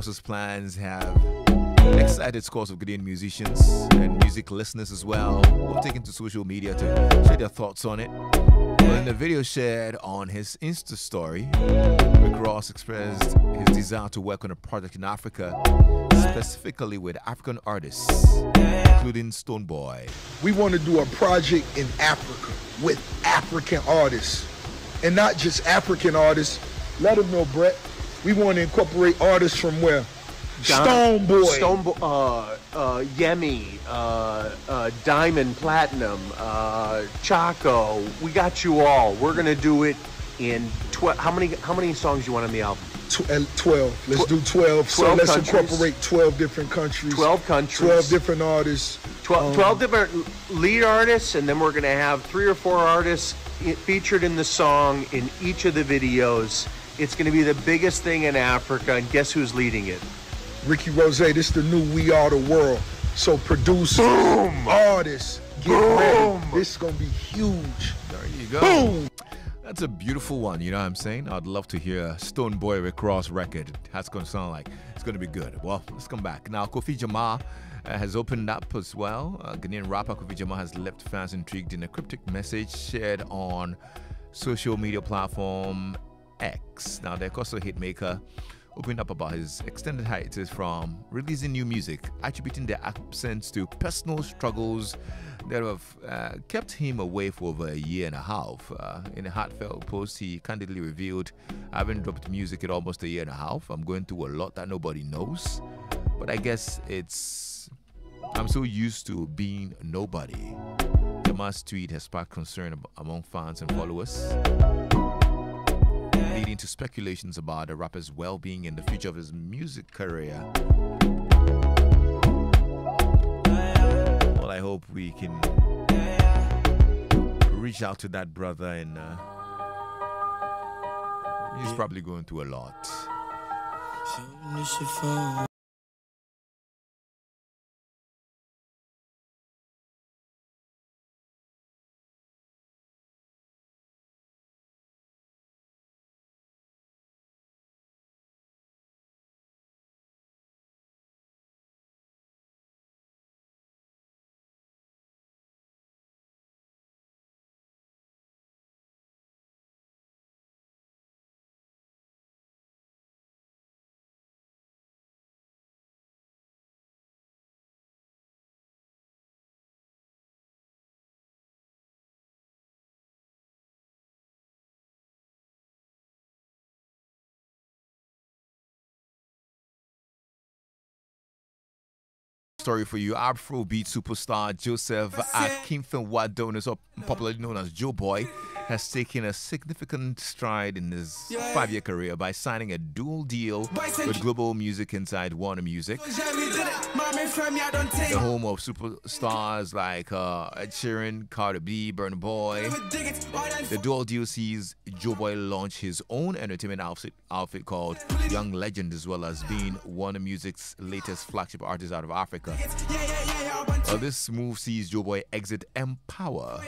Ross's plans have excited scores of Ghanaian musicians and music listeners as well who have taken to social media to share their thoughts on it. Well, in the video shared on his Insta story, Rick Ross expressed his desire to work on a project in Africa, specifically with African artists, including Stonebwoy. We want to do a project in Africa with African artists, and not just African artists. Let them know, Brett. We want to incorporate artists from where? Stonebwoy. Stone, uh, uh, Yemi, uh, uh, Diamond Platnumz, uh, Chaco. We got you all. We're gonna do it in twelve. How many? How many songs you want on the album? 12. Let's do 12. 12 so let's countries. incorporate 12 different countries. 12 countries. 12 different artists. 12, Um, 12 different lead artists, and then we're gonna have three or four artists featured in the song in each of the videos. It's gonna be the biggest thing in Africa, and guess who's leading it? Ricky Rose, this is the new We Are the World. So producers, artists, get ready. This is going to be huge. There you go. Boom! That's a beautiful one, you know what I'm saying? I'd love to hear a Stonebwoy Rick Ross record. That's going to sound like it's going to be good. Well, let's come back. Now, Kofi Jamar uh, has opened up as well. Uh, Ghanaian rapper Kofi Jamar has left fans intrigued in a cryptic message shared on social media platform X. Now, the also hitmaker opened up about his extended hiatus from releasing new music, attributing the absence to personal struggles that have uh, kept him away for over a year and a half. Uh, in a heartfelt post, he candidly revealed, I haven't dropped music in almost a year and a half. I'm going through a lot that nobody knows. But I guess it's. I'm so used to being nobody. Jamar's tweet has sparked concern among fans and followers leading to speculations about the rapper's well being and the future of his music career. Well, I hope we can reach out to that brother, and uh, he's probably going through a lot. Story for you. Afrobeat superstar Joseph Akinfenwa Donus, or popularly known as Joeboy, has taken a significant stride in his five-year career by signing a dual deal with Global Music inside Warner Music, the home of superstars like uh, Ed Sheeran, Cardi B, Burna Boy. The dual deal sees Joeboy launch his own entertainment outfit, outfit called Young Legend, as well as being Warner Music's latest flagship artist out of Africa. Uh, this move sees Joeboy exit emPawa.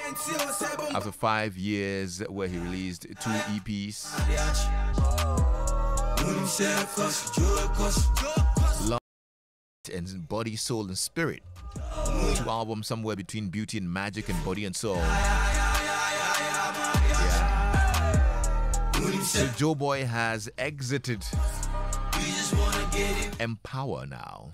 After five years where he released two EPs. And Body, Soul, and Spirit. Two albums somewhere between Beauty and Magic and Body and Soul. Yeah. So Joeboy has exited emPawa now.